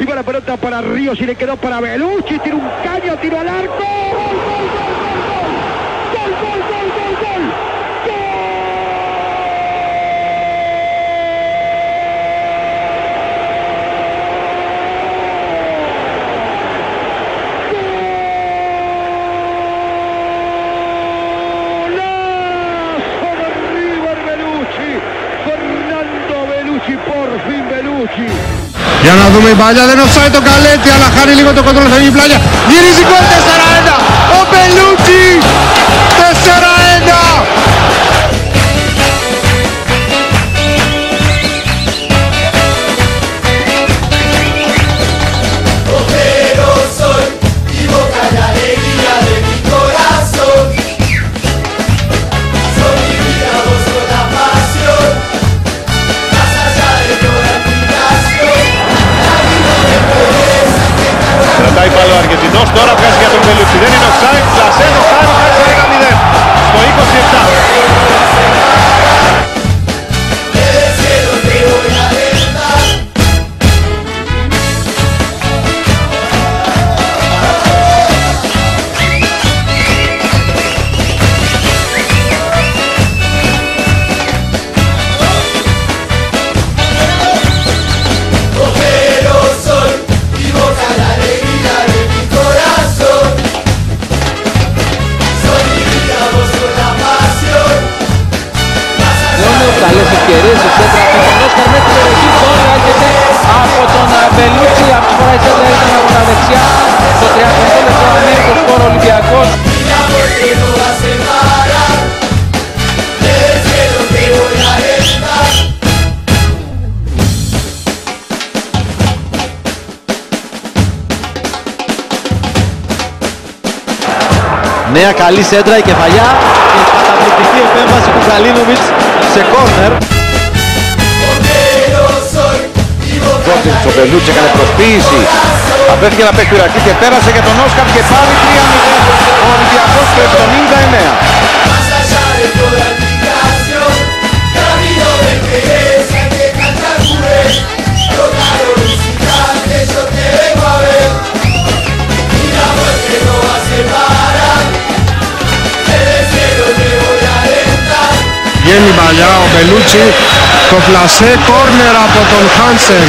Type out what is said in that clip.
Y va la pelota para Ríos y le quedó para Belucci. Tira un caño, tiro al arco. ¡Gol, gol, gol! gol, gol. ¡Gol, gol, gol, gol, gol! ¡Gol! ¡Goloso! ¡Soy arriba el Belucci! ¡Fernando Belucci por fin Belucci. Για να δούμε η παλιά δεν offside το καλέτη αλλά χάνει λίγο το κοντρόλ θα βγει πλάγια. Γυρίζει γκολ 4-1 ο Μπελούτσι τώρα βγάζει για τον Μπελούτσι. Δεν είναι offside, Πλασένο κάνει, κάνει 1-0. Στο 27. Ευκαιρίες σε σέντρα. Από τον Όσκαρ με την περιοχή τώρα έρχεται από τον Μπελούτσι. Αυτή τη φορά η σέντρα ήταν από τα δεξιά. Το 35 λεπτό ανέβει το σκορ Ολυμπιακός. Mira porque no va a separar Del cielo te voy a alentar Νέα καλή σέντρα η κεφαλιά. Και καταπληκτική επέμβαση του Καλίνοβιτς σε κόρνερ. Y boca Κόντινς ο Μπελούτσι έκανε προσποίηση. Αφέθηκε να παίξει ο Ηρακλή και πέρασε για τον Όσκαρ και πάλι 3-0. Ο Ολυμπιακός το 79. más allá de toda explicación Camino de pereza que cantar puré Total visitante yo te vengo a ver Mira porque no va a separar Del cielo te voy a alentar Βγαίνει η παλιά ο Μπελούτσι το πλασέ κόρνερ από τον Χάνσεν